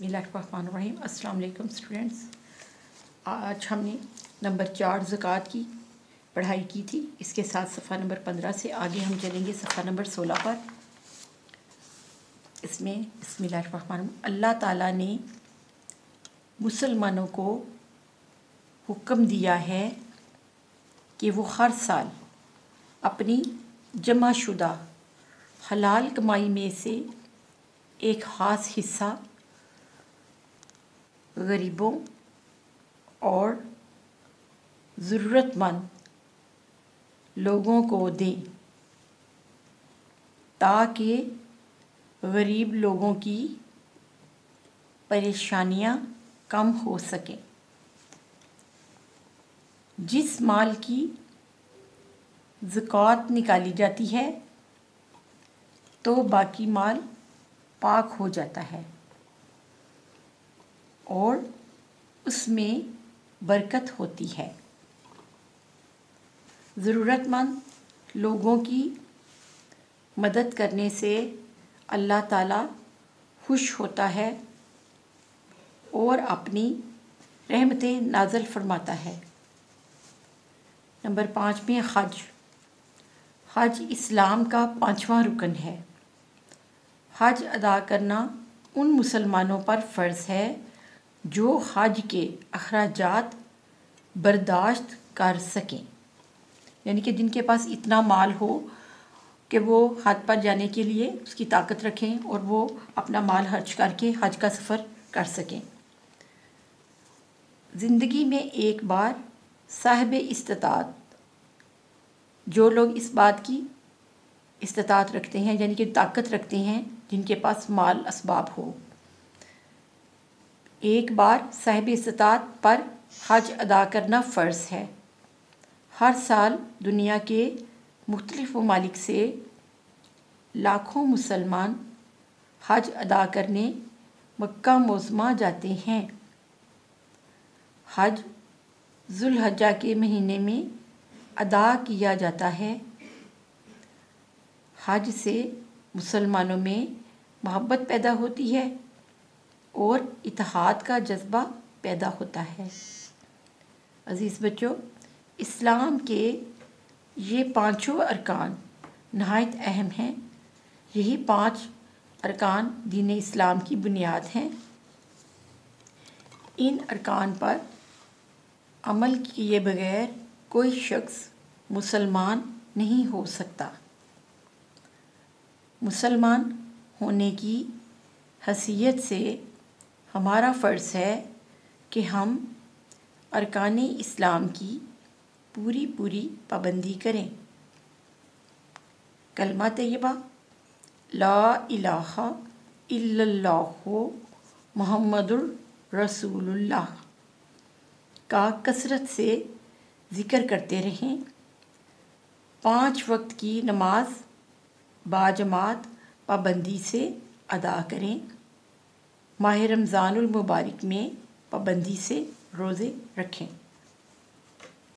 रहीम अस्सलाम वालेकुम स्टूडेंट्स। आज हमने नंबर चार ज़क़़त की, पढ़ाई की थी। इसके साथ सफ़ा नंबर पंद्रह से आगे हम चलेंगे सफ़ा नंबर सोलह पर। इसमें बसमिल्लाहिर्रहमानिर्रहीम। अल्लाह ताला ने मुसलमानों को हुक्म दिया है कि वो हर साल अपनी जमाशुदा हलाल कमाई में से एक ख़ास हिस्सा गरीबों और ज़रूरतमंद लोगों को दें, ताकि गरीब लोगों की परेशानियाँ कम हो सकें। जिस माल की ज़क़़त निकाली जाती है तो बाकी माल पाक हो जाता है। और उसमें बरकत होती है। ज़रूरतमंद लोगों की मदद करने से अल्लाह ताला खुश होता है और अपनी रहमतें नाजल फरमाता है। नंबर पाँच में हज। हज इस्लाम का पाँचवा रुकन है। हज अदा करना उन मुसलमानों पर फ़र्ज़ है जो हज के अखराज बर्दाश्त कर सकें। यानी कि जिनके पास इतना माल हो कि वो हज पर जाने के लिए उसकी ताकत रखें और वो अपना माल खर्च करके हज का सफ़र कर सकें। ज़िंदगी में एक बार साहिब इस्तात जो लोग इस बात की इस्तात रखते हैं, यानी कि ताकत रखते हैं, जिनके पास माल इसबाब हो। एक बार साहिब इस्तात पर हज अदा करना फ़र्ज़ है। हर साल दुनिया के मुख्तलिफ़ ममालिक से लाखों मुसलमान हज अदा करने मक्का मोज़मा जाते हैं। हज जुल्हज्जा के महीने में अदा किया जाता है। हज से मुसलमानों में मोहब्बत पैदा होती है। और इतिहाद का जज्बा पैदा होता है। अज़ीज़ बच्चों, इस्लाम के ये पाँचों अरकान नहायत अहम हैं। यही पाँच अरकान दीन इस्लाम की बुनियाद हैं। इन अरकान पर अमल किए बगैर कोई शख्स मुसलमान नहीं हो सकता। मुसलमान होने की हसीयत से हमारा फ़र्ज़ है कि हम अरकान इस्लाम की पूरी पूरी पाबंदी करें। कलमा तय्यबा ला इलाहा इल्लल्लाहु रसूलुल्लाह का कसरत से ज़िक्र करते रहें। पाँच वक्त की नमाज़, बाजमात, पाबंदी से अदा करें। माह रमज़ानमबारक में पाबंदी से रोज़े रखें।